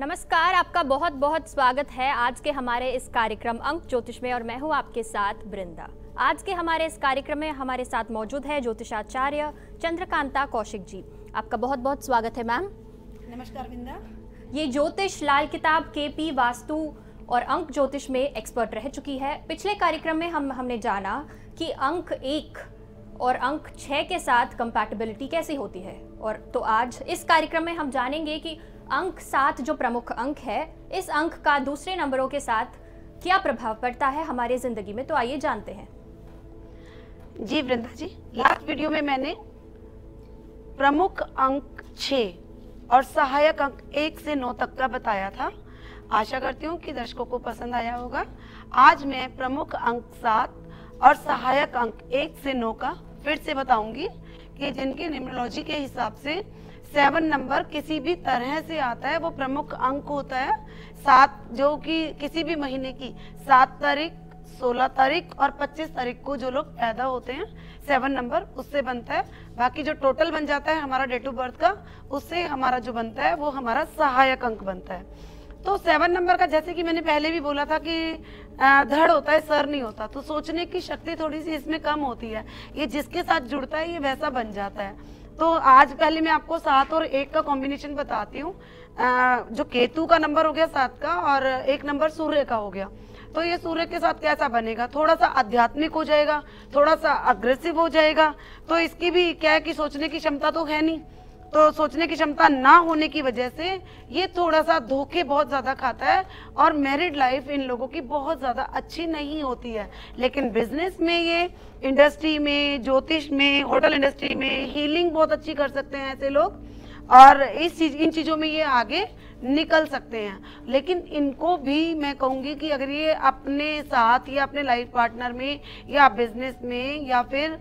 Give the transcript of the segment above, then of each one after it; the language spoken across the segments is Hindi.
नमस्कार आपका बहुत बहुत स्वागत है आज के हमारे इस कार्यक्रम अंक ज्योतिष में और मैं हूँ आपके साथ बृंदा आज के हमारे इस कार्यक्रम में हमारे साथ मौजूद है ज्योतिषाचार्य चंद्रकांता कौशिक जी। आपका बहुत बहुत स्वागत है मैम। नमस्कार बिंदा ये ज्योतिष लाल किताब के पी वास्तु और अंक ज्योतिष में एक्सपर्ट रह चुकी है। पिछले कार्यक्रम में हम हमने जाना कि अंक एक और अंक छः के साथ कंपैटिबिलिटी कैसी होती है। और तो आज इस कार्यक्रम में हम जानेंगे कि अंक सात जो प्रमुख अंक है, इस अंक का दूसरे नंबरों के साथ क्या प्रभाव पड़ता है हमारी ज़िंदगी में? तो आइए जानते हैं। जी वृंदा जी, लास्ट वीडियो में मैंने प्रमुख अंक छ और सहायक अंक एक से नौ तक का बताया था। आशा करती हूँ कि दर्शकों को पसंद आया होगा। आज मैं प्रमुख अंक सात और सहायक अंक एक से नौ का फिर से बताऊँगी। कि जिनके न्यूमरोलॉजी के हिसाब से सेवन नंबर किसी भी तरह से आता है, वो प्रमुख अंक होता है। सात, जो कि किसी भी महीने की, सात तारीख, सोलह तारीख और पच्चीस तारीख को जो लोग पैदा होते हैं सेवन नंबर उससे बनता है। बाकी जो टोटल बन जाता है हमारा डेट ऑफ़ बर्थ का, उससे हमारा जो बनता है, वो हमारा सहायक अंक बनता है। तो सेवन नंबर का जैसे कि मैंने पहले भी बोला था कि धड़ होता है, सर नहीं होता। तो सोचने की शक्ति थोड़ी सी इसमें कम होती है। ये जिसके साथ जुड़ता है, ये वैसा बन जाता है। तो आज पहले मैं आपको सात और एक का कॉम्बिनेशन बताती हूँ। जो केतु का नंबर हो गया सात का और एक नंबर सूर्य का हो गया। तो ये सूर्य के साथ कैसा बनेगा? थोड़ा सा आध्यात्मिक हो जाएगा थोड़ा सा अग्रेसिव हो जाएगा। तो इसकी भी क्या है कि सोचने की क्षमता तो है नहीं। तो सोचने की क्षमता ना होने की वजह से ये थोड़ा सा धोखे बहुत ज़्यादा खाता है और मैरिड लाइफ इन लोगों की बहुत ज़्यादा अच्छी नहीं होती है। लेकिन बिज़नेस में ये इंडस्ट्री में, ज्योतिष में होटल इंडस्ट्री में हीलिंग बहुत अच्छी कर सकते हैं ऐसे लोग और इस चीज़, इन चीज़ों में ये आगे निकल सकते हैं। लेकिन इनको भी मैं कहूँगी कि अगर ये अपने साथ या अपने लाइफ पार्टनर में या बिज़नेस में या फिर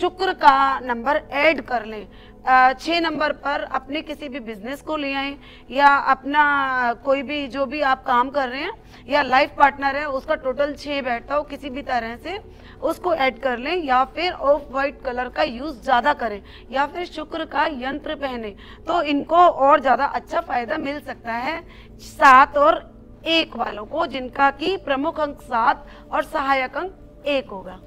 शुक्र का नंबर ऐड कर लें छः नंबर पर अपने किसी भी बिज़नेस को ले आए, या अपना कोई भी जो भी आप काम कर रहे हैं, या लाइफ पार्टनर है, उसका टोटल छः बैठता हो किसी भी तरह से, उसको ऐड कर लें, या फिर ऑफ़ वाइट कलर का यूज़ ज़्यादा करें, या फिर शुक्र का यंत्र पहने तो इनको और ज़्यादा अच्छा फ़ायदा मिल सकता है सात और एक वालों को, जिनका की प्रमुख अंक सात और सहायक अंक एक होगा।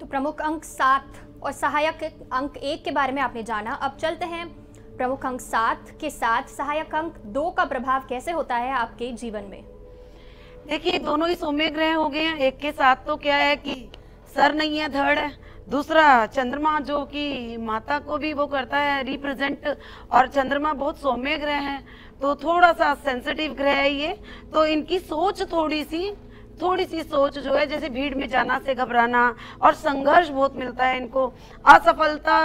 तो प्रमुख अंक सात और सहायक अंक एक के बारे में आपने जाना। अब चलते हैं प्रमुख अंक सात के साथ। सहायक अंक दो का प्रभाव कैसे होता है आपके जीवन में? देखिए, दोनों ही सौम्य ग्रह हो गए हैं। एक के साथ तो क्या है कि सर नहीं है, धड़ है। दूसरा, चंद्रमा जो कि माता को भी वो करता है रिप्रेजेंट और चंद्रमा बहुत सौम्य ग्रह है। तो थोड़ा सा सेंसिटिव ग्रह है ये। तो इनकी सोच थोड़ी सी थोड़ी सी सोच जो है, जैसे भीड़ में जाना से घबराना और संघर्ष बहुत मिलता है इनको। असफलता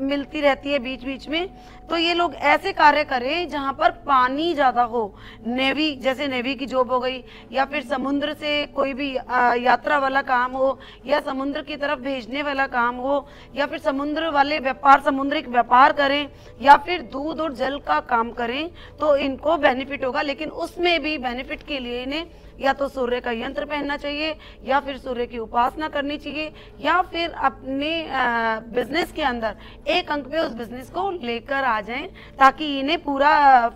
मिलती रहती है बीच बीच में। तो ये लोग ऐसे कार्य करें जहाँ पर पानी ज़्यादा हो। नेवी, जैसे नेवी की जॉब हो गई या फिर समुद्र से कोई भी यात्रा वाला काम हो या समुद्र की तरफ़ भेजने वाला काम हो या फिर समुद्र वाले व्यापार, समुद्रिक व्यापार करें या फिर दूध और जल का काम करें तो इनको बेनिफिट होगा। लेकिन उसमें भी बेनिफिट के लिए इन्हें या तो सूर्य का यंत्र पहनना चाहिए या फिर सूर्य की उपासना करनी चाहिए या फिर अपने बिज़नेस के अंदर एक अंक पे उस बिज़नेस को लेकर आ जाएँ ताकि इन्हें पूरा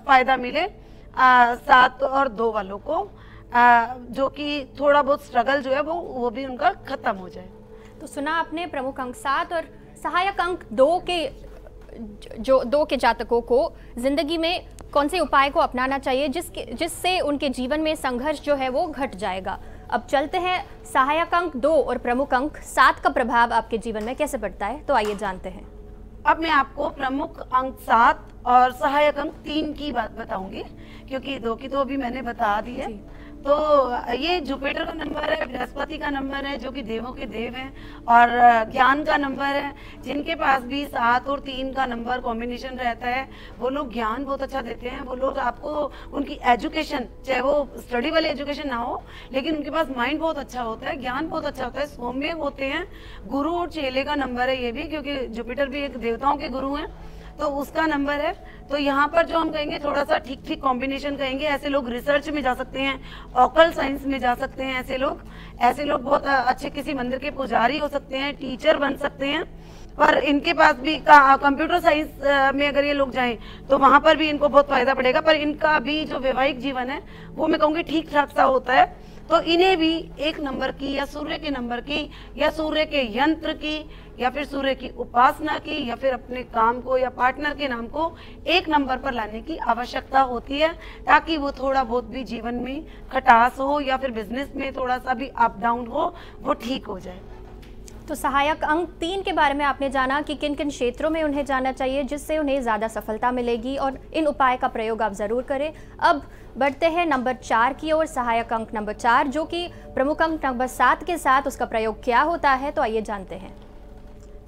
फ़ायदा मिले सात और दो वालों को आ, जो कि थोड़ा बहुत स्ट्रगल जो है वो वो भी उनका खत्म हो जाए। तो सुना आपने प्रमुख अंक सात और सहायक अंक दो के जो दो के जातकों को ज़िंदगी में कौन से उपाय को अपनाना चाहिए जिसके जिससे उनके जीवन में संघर्ष जो है वो घट जाएगा? अब चलते हैं सहायक अंक दो और प्रमुख अंक सात का प्रभाव आपके जीवन में कैसे पड़ता है? तो आइए जानते हैं। अब मैं आपको प्रमुख अंक सात और सहायक अंक तीन की बात बताऊँगी क्योंकि दो की तो अभी मैंने बता दी है। तो ये जुपिटर का नंबर है, बृहस्पति का नंबर है, जो कि देवों के देव हैं, और ज्ञान का नंबर है, जिनके पास भी सात और तीन का नंबर कॉम्बिनेशन रहता है, वो लोग ज्ञान बहुत अच्छा देते हैं, वो लोग आपको उनकी एजुकेशन चाहे वो स्टडी वाली एजुकेशन ना हो, लेकिन उनके पास माइंड बहुत अच्छा होता है, ज्ञान बहुत अच्छा होता है, सौम्य होते हैं, गुरु और चेले का नंबर है ये भी, क्योंकि जुपिटर भी एक देवताओं के गुरु हैं। तो उसका नंबर है। तो यहाँ पर जो हम कहेंगे थोड़ा सा ठीक ठीक कॉम्बिनेशन कहेंगे। ऐसे लोग रिसर्च में जा सकते हैं ऑकल साइंस में जा सकते हैं ऐसे लोग। ऐसे लोग बहुत अच्छे किसी मंदिर के पुजारी हो सकते हैं टीचर बन सकते हैं। पर इनके पास भी कंप्यूटर साइंस में अगर ये लोग जाएँ तो वहाँ पर भी इनको बहुत फ़ायदा पड़ेगा। पर इनका भी जो वैवाहिक जीवन है, वो मैं कहूँगी ठीक ठाक सा होता है। तो इन्हें भी एक नंबर की, या सूर्य के नंबर की, या सूर्य के यंत्र की, या फिर सूर्य की उपासना की, या फिर अपने काम को, या पार्टनर के नाम को एक नंबर पर लाने की आवश्यकता होती है, ताकि वो थोड़ा बहुत भी जीवन में खटास हो, या फिर बिज़नेस में थोड़ा सा भी अप डाउन हो, वो ठीक हो जाए। तो सहायक अंक तीन के बारे में आपने जाना कि किन किन क्षेत्रों में उन्हें जाना चाहिए, जिससे उन्हें ज़्यादा सफलता मिलेगी और इन उपाय का प्रयोग आप ज़रूर करें। अब बढ़ते हैं नंबर चार की ओर, सहायक अंक नंबर चार, जो कि प्रमुख अंक नंबर सात के साथ उसका प्रयोग क्या होता है तो आइए जानते हैं।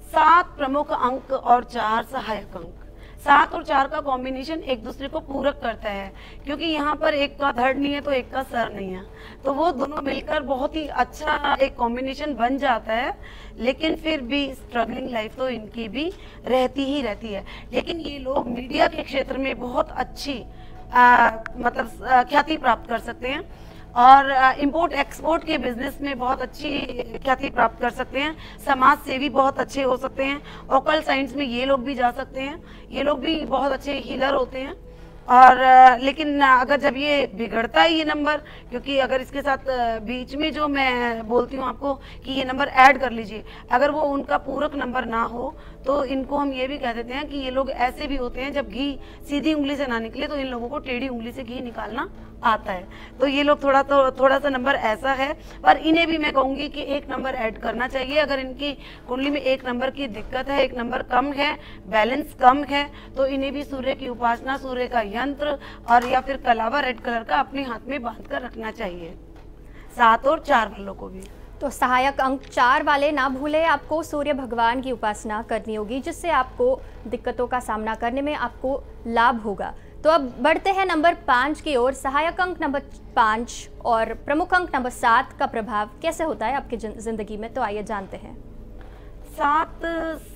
सात प्रमुख अंक और चार सहायक अंक। सात और चार का कॉम्बिनेशन एक दूसरे को पूरक करता है क्योंकि यहाँ पर एक का धड़ नहीं है तो एक का सर नहीं है। तो वो दोनों मिलकर बहुत ही अच्छा एक कॉम्बिनेशन बन जाता है लेकिन फिर भी स्ट्रगलिंग लाइफ तो इनकी भी रहती ही रहती है। लेकिन ये लोग मीडिया के क्षेत्र में बहुत अच्छी आ, मतलब ख्याति प्राप्त कर सकते हैं। और इंपोर्ट एक्सपोर्ट के बिज़नेस में बहुत अच्छी ख्याति प्राप्त कर सकते हैं। समाज सेवी बहुत अच्छे हो सकते हैं ओकल साइंस में ये लोग भी जा सकते हैं। ये लोग भी बहुत अच्छे हीलर होते हैं। और लेकिन अगर जब ये बिगड़ता है ये नंबर क्योंकि अगर इसके साथ बीच में जो मैं बोलती हूँ आपको कि ये नंबर ऐड कर लीजिए, अगर वो उनका पूरक नंबर ना हो तो इनको हम ये भी कह देते हैं कि ये लोग ऐसे भी होते हैं, जब घी सीधी उंगली से ना निकले तो इन लोगों को टेढ़ी उंगली से घी निकालना आता है। तो ये लोग थोड़ा तो थोड़ा सा नंबर ऐसा है, पर इन्हें भी मैं कहूँगी कि एक नंबर ऐड करना चाहिए। अगर इनकी कुंडली में एक नंबर की दिक्कत है, एक नंबर कम है, बैलेंस कम है तो इन्हें भी सूर्य की उपासना, सूर्य का यंत्र और या फिर कलावा रेड कलर का अपने हाथ में बाँध कर रखना चाहिए। सात और चार वालों को भी। तो सहायक अंक चार वाले ना भूले, आपको सूर्य भगवान की उपासना करनी होगी, जिससे आपको दिक्कतों का सामना करने में आपको लाभ होगा। तो अब बढ़ते हैं नंबर पाँच की ओर। सहायक अंक नंबर पाँच और प्रमुख अंक नंबर सात का प्रभाव कैसे होता है आपकी ज़िंदगी में? तो आइए जानते हैं। सात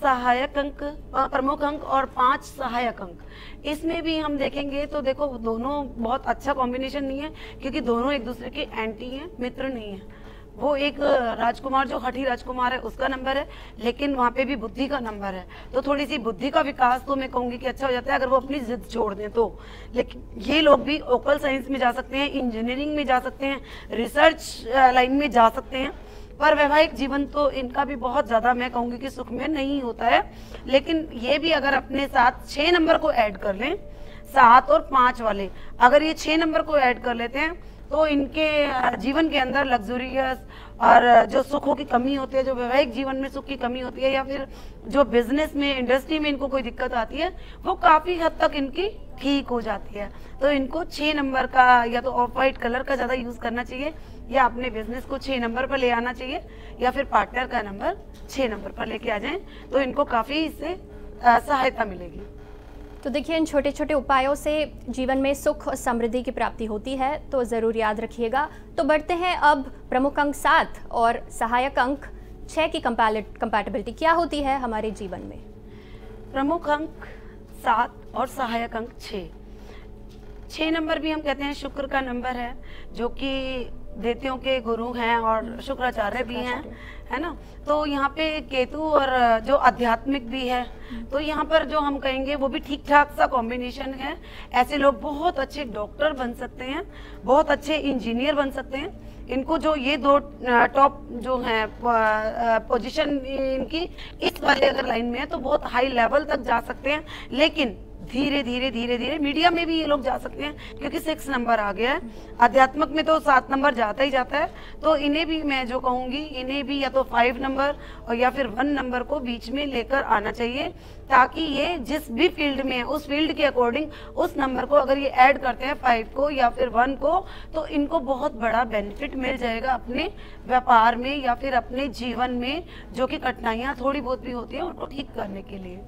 सहायक अंक प्रमुख अंक और पाँच सहायक अंक। इसमें भी हम देखेंगे तो देखो, दोनों बहुत अच्छा कॉम्बिनेशन नहीं है, क्योंकि दोनों एक दूसरे के एंटी हैं, मित्र नहीं है। वो एक राजकुमार, जो हठी राजकुमार है, उसका नंबर है, लेकिन वहाँ पे भी बुद्धि का नंबर है। तो थोड़ी सी बुद्धि का विकास तो मैं कहूँगी कि अच्छा हो जाता है, अगर वो अपनी जिद छोड़ दें तो। लेकिन ये लोग भी ओकल साइंस में जा सकते हैं, इंजीनियरिंग में जा सकते हैं, रिसर्च लाइन में जा सकते हैं। पर वैवाहिक जीवन तो इनका भी बहुत ज़्यादा मैं कहूँगी कि सुख में नहीं होता है। लेकिन ये भी अगर अपने साथ छः नंबर को ऐड कर लें, सात और पाँच वाले, अगर ये छः नंबर को ऐड कर लेते हैं तो इनके जीवन के अंदर लग्जूरियस और जो सुखों की कमी होती है, जो वैवाहिक जीवन में सुख की कमी होती है, या फिर जो बिज़नेस में इंडस्ट्री में इनको कोई दिक्कत आती है, वो काफ़ी हद तक इनकी ठीक हो जाती है। तो इनको छः नंबर का या तो ऑफ़ वाइट कलर का ज़्यादा यूज़ करना चाहिए, या अपने बिज़नेस को छः नंबर पर ले आना चाहिए, या फिर पार्टनर का नंबर छः नंबर पर लेके आ जाएँ तो इनको काफ़ी इससे सहायता मिलेगी। तो देखिए, इन छोटे छोटे उपायों से जीवन में सुख और समृद्धि की प्राप्ति होती है तो ज़रूर याद रखिएगा। तो बढ़ते हैं अब प्रमुख अंक सात और सहायक अंक छः की कंपैटिबिलिटी क्या होती है हमारे जीवन में? प्रमुख अंक सात और सहायक अंक छः छः नंबर भी हम कहते हैं शुक्र का नंबर है, जो कि देतियों के गुरु हैं और शुक्राचार्य भी हैं है ना? तो यहाँ पे केतु और जो आध्यात्मिक भी है तो यहाँ पर जो हम कहेंगे वो भी ठीक ठाक सा कॉम्बिनेशन है। ऐसे लोग बहुत अच्छे डॉक्टर बन सकते हैं बहुत अच्छे इंजीनियर बन सकते हैं। इनको जो ये दो टॉप जो है पोजीशन इनकी इस वाले अगर लाइन में है तो बहुत हाई लेवल तक जा सकते हैं। लेकिन धीरे धीरे धीरे धीरे मीडिया में भी ये लोग जा सकते हैं, क्योंकि सिक्स नंबर आ गया है। आध्यात्मिक में तो सात नंबर जाता ही जाता है। तो इन्हें भी मैं जो कहूँगी, इन्हें भी या तो फाइव नंबर और या फिर वन नंबर को बीच में लेकर आना चाहिए, ताकि ये जिस भी फ़ील्ड में है, उस फ़ील्ड के अकॉर्डिंग उस नंबर को अगर ये ऐड करते हैं फाइव को या फिर वन को तो इनको बहुत बड़ा बेनिफिट मिल जाएगा अपने व्यापार में या फिर अपने जीवन में, जो कि कठिनाइयाँ थोड़ी बहुत भी होती हैं उनको ठीक करने के लिए।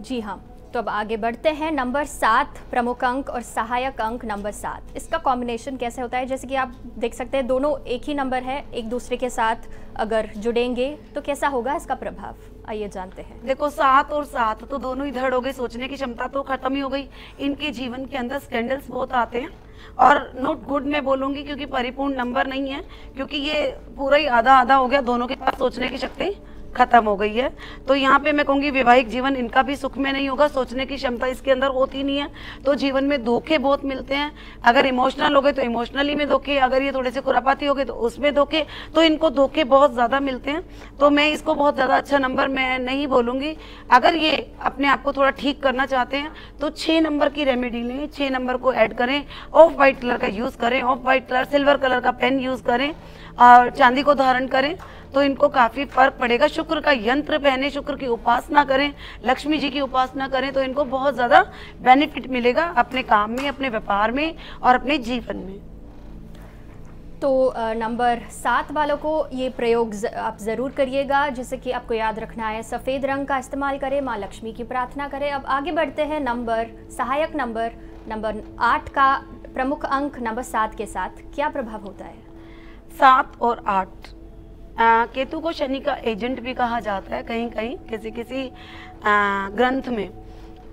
जी हाँ। तो अब आगे बढ़ते हैं। नंबर सात, प्रमुख अंक और सहायक अंक नंबर सात। इसका कॉम्बिनेशन कैसे होता है? जैसे कि आप देख सकते हैं, दोनों एक ही नंबर है, एक दूसरे के साथ अगर जुड़ेंगे तो कैसा होगा इसका प्रभाव? आइए जानते हैं। देखो, सात और सात तो दोनों इधर हो गए, सोचने की क्षमता तो खत्म ही हो गई। इनके जीवन के अंदर स्कैंडल्स बहुत आते हैं। और नोट गुड मैं बोलूँगी क्योंकि परिपूर्ण नंबर नहीं है, क्योंकि ये पूरा ही आधा आधा हो गया, दोनों के पास सोचने की शक्ति। खत्म हो गई है। तो यहाँ पे मैं कहूँगी, वैवाहिक जीवन इनका भी सुख में नहीं होगा। सोचने की क्षमता इसके अंदर होती नहीं है। तो जीवन में धोखे बहुत मिलते हैं। अगर इमोशनल हो गए तो इमोशनली में धोखे, अगर ये थोड़े से खुरापाती हो गए तो उसमें धोखे। तो इनको धोखे बहुत ज़्यादा मिलते हैं। तो मैं इसको बहुत ज़्यादा अच्छा नंबर मैं नहीं बोलूँगी। अगर ये अपने आप को थोड़ा ठीक करना चाहते हैं तो छः नंबर की रेमेडी लें। छः नंबर को ऐड करें। ऑफ़ वाइट कलर का यूज़ करें। Off white colour silver colour का पेन यूज़ करें। चांदी को धारण करें तो इनको काफ़ी फ़र्क पड़ेगा। शुक्र का यंत्र पहने, शुक्र की उपासना करें, लक्ष्मी जी की उपासना करें तो इनको बहुत ज़्यादा बेनिफिट मिलेगा अपने काम में, अपने व्यापार में और अपने जीवन में। तो नंबर सात वालों को ये प्रयोग आप ज़रूर करिएगा जिससे कि आपको याद रखना है। सफ़ेद रंग का इस्तेमाल करें, माँ लक्ष्मी की प्रार्थना करें। अब आगे बढ़ते हैं नंबर, सहायक नंबर नंबर आठ का प्रमुख अंक नंबर सात के साथ। क्या प्रभाव होता है? सात और आठ। केतु को शनि का एजेंट भी कहा जाता है कहीं कहीं, किसी किसी ग्रंथ में।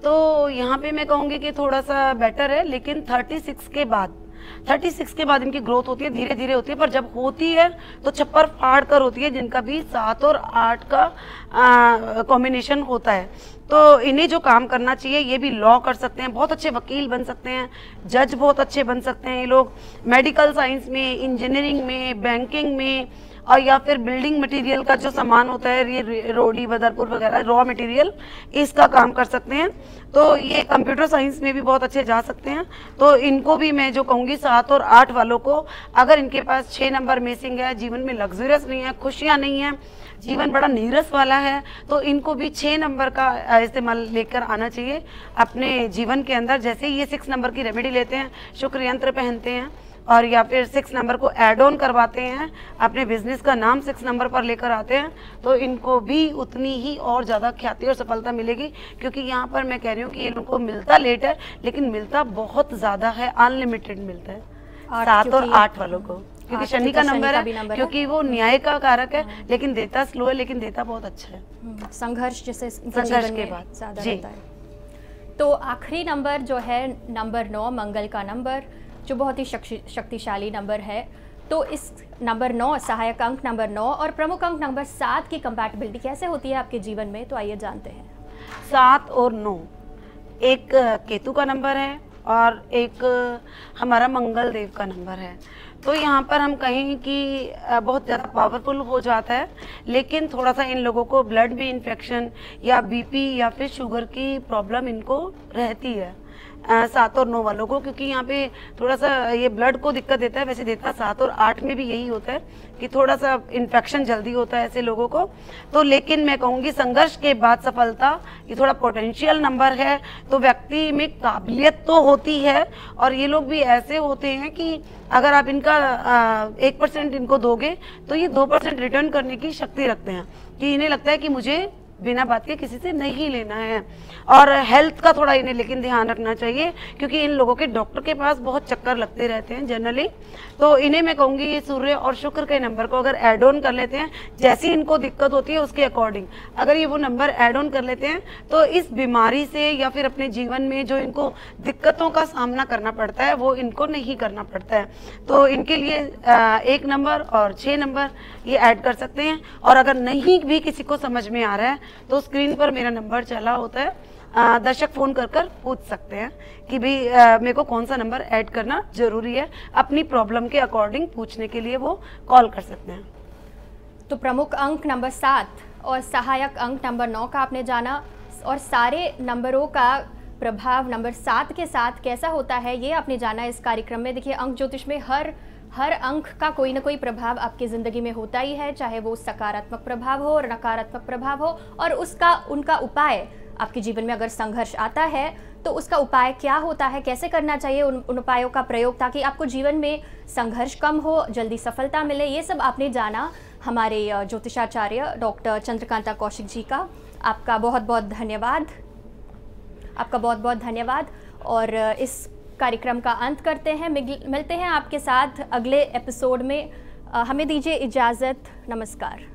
तो यहाँ पे मैं कहूँगी कि थोड़ा सा बेटर है, लेकिन थर्टी सिक्स के बाद थर्टी सिक्स के बाद इनकी ग्रोथ होती है धीरे धीरे होती है, पर जब होती है तो छप्पर फाड़ कर होती है, जिनका भी सात और आठ का कॉम्बिनेशन होता है। तो इन्हें जो काम करना चाहिए, ये भी लॉ कर सकते हैं, बहुत अच्छे वकील बन सकते हैं जज बहुत अच्छे बन सकते हैं ये लोग। मेडिकल साइंस में इंजीनियरिंग में बैंकिंग में और या फिर बिल्डिंग मटेरियल का जो सामान होता है, ये रोडी, बदरपुर वगैरह रॉ मटेरियल इसका काम कर सकते हैं। तो ये कंप्यूटर साइंस में भी बहुत अच्छे जा सकते हैं। तो इनको भी मैं जो कहूँगी, सात और आठ वालों को, अगर इनके पास छः नंबर मिसिंग है, जीवन में लग्जरियस नहीं है, खुशियाँ नहीं है, जीवन बड़ा नीरस वाला है तो इनको भी छः नंबर का इस्तेमाल लेकर आना चाहिए। अपने जीवन के अंदर जैसे ये सिक्स नंबर की रेमेडी लेते हैं, शुक्र यंत्र पहनते हैं। और या फिर सिक्स नंबर को एड ऑन करवाते हैं अपने बिज़नेस का नाम सिक्स नंबर पर लेकर आते हैं तो इनको भी उतनी ही और ज़्यादा ख्याति और सफलता मिलेगी क्योंकि यहाँ पर मैं कह रही हूँ कि इनको मिलता लेट है लेकिन मिलता बहुत ज़्यादा है अनलिमिटेड मिलता है। सात और आठ वालों को क्योंकि शनि का नंबर है क्योंकि वो न्याय का कारक है हाँ। लेकिन देता स्लो है लेकिन देता बहुत अच्छा है। हम्म, संघर्ष जैसे संघर्ष के बाद ज़्यादा है। तो आखिरी नंबर जो है नंबर नौ मंगल का नंबर जो बहुत ही शक्तिशाली नंबर है। तो इस नंबर नौ, सहायक अंक नंबर नौ और प्रमुख अंक नंबर सात की कंपैटिबिलिटी कैसे होती है आपके जीवन में? तो आइए जानते हैं। सात और नौ, एक केतु का नंबर है और एक हमारा मंगल देव का नंबर है। तो यहाँ पर हम कहें कि बहुत ज़्यादा पावरफुल हो जाता है, लेकिन थोड़ा सा इन लोगों को ब्लड में इन्फेक्शन या बीपी या फिर शुगर की प्रॉब्लम इनको रहती है। सात और नौ वालों को, क्योंकि यहाँ पे थोड़ा सा ये ब्लड को दिक्कत देता है, वैसे देता है सात और आठ में भी यही होता है कि थोड़ा सा इन्फेक्शन जल्दी होता है ऐसे लोगों को। तो लेकिन मैं कहूँगी संघर्ष के बाद सफलता, ये थोड़ा पोटेंशियल नंबर है। तो व्यक्ति में काबिलियत तो होती है, और ये लोग भी ऐसे होते हैं कि अगर आप इनका एक परसेंट इनको दोगे तो ये दो परसेंट रिटर्न करने की शक्ति रखते हैं। कि इन्हें लगता है कि मुझे बिना बात के किसी से नहीं लेना है। और हेल्थ का थोड़ा इन्हें लेकिन ध्यान रखना चाहिए, क्योंकि इन लोगों के डॉक्टर के पास बहुत चक्कर लगते रहते हैं जनरली तो इन्हें मैं कहूँगी ये सूर्य और शुक्र के नंबर को अगर एड ऑन कर लेते हैं, जैसी इनको दिक्कत होती है उसके अकॉर्डिंग अगर ये वो नंबर एड ऑन कर लेते हैं तो इस बीमारी से या फिर अपने जीवन में जो इनको दिक्कतों का सामना करना पड़ता है, वो इनको नहीं करना पड़ता है। तो इनके लिए एक नंबर और छः नंबर ये ऐड कर सकते हैं। और अगर नहीं भी किसी को समझ में आ रहा है तो स्क्रीन पर मेरा नंबर चला होता है। दर्शक फ़ोन कर कर पूछ सकते हैं कि भाई मेरे को कौन सा नंबर ऐड करना ज़रूरी है? अपनी प्रॉब्लम के अकॉर्डिंग पूछने के लिए वो कॉल कर सकते हैं। तो प्रमुख अंक नंबर सात और सहायक अंक नंबर नौ का आपने जाना और सारे नंबरों का प्रभाव नंबर सात के साथ कैसा होता है, ये आपने जाना इस कार्यक्रम में। देखिए, अंक ज्योतिष में हर हर अंक का कोई ना कोई प्रभाव आपकी ज़िंदगी में होता ही है चाहे वो सकारात्मक प्रभाव हो और नकारात्मक प्रभाव हो और उसका उनका उपाय आपके जीवन में अगर संघर्ष आता है तो उसका उपाय क्या होता है कैसे करना चाहिए उन, उन उपायों का प्रयोग ताकि आपको जीवन में संघर्ष कम हो जल्दी सफलता मिले ये सब आपने जाना हमारे ज्योतिषाचार्य डॉक्टर चंद्रकांता कौशिक जी का। आपका बहुत बहुत धन्यवाद। आपका बहुत बहुत धन्यवाद। और इस कार्यक्रम का अंत करते हैं। मिलते हैं आपके साथ अगले एपिसोड में। हमें दीजिए इजाज़त। नमस्कार।